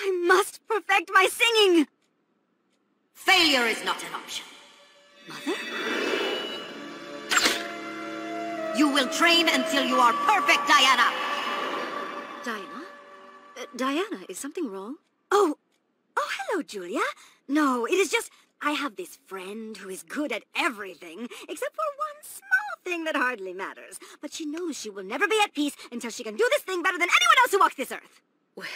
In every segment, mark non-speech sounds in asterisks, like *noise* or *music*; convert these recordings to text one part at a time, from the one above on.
I must perfect my singing! Failure is not an option. Mother? You will train until you are perfect, Diana! Diana? Uh, Diana, is something wrong? Oh, oh, hello, Julia. No, it is just, I have this friend who is good at everything, except for one small thing that hardly matters. But she knows she will never be at peace until she can do this thing better than anyone else who walks this earth. Well,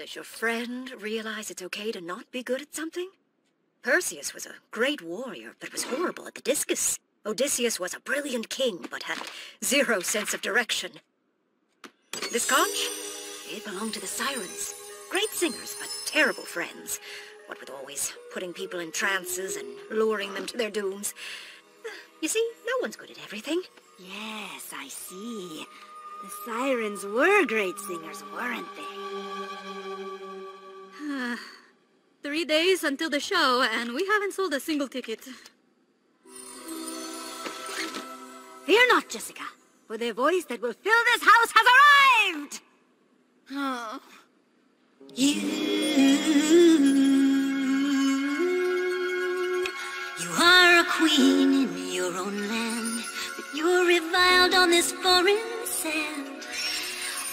does your friend realize it's okay to not be good at something? Perseus was a great warrior, but was horrible at the discus. Odysseus was a brilliant king, but had zero sense of direction. This conch? It belonged to the Sirens. Great singers, but terrible friends. What with always putting people in trances and luring them to their dooms. You see, no one's good at everything. Yes, I see. The sirens were great singers, weren't they? *sighs* Three days until the show, and we haven't sold a single ticket. Fear not, Jessica, for the voice that will fill this house has arrived! Oh. You, you are a queen in your own land, but you're reviled on this foreign sand.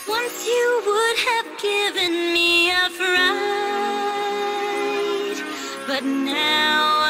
Once you would have given me but now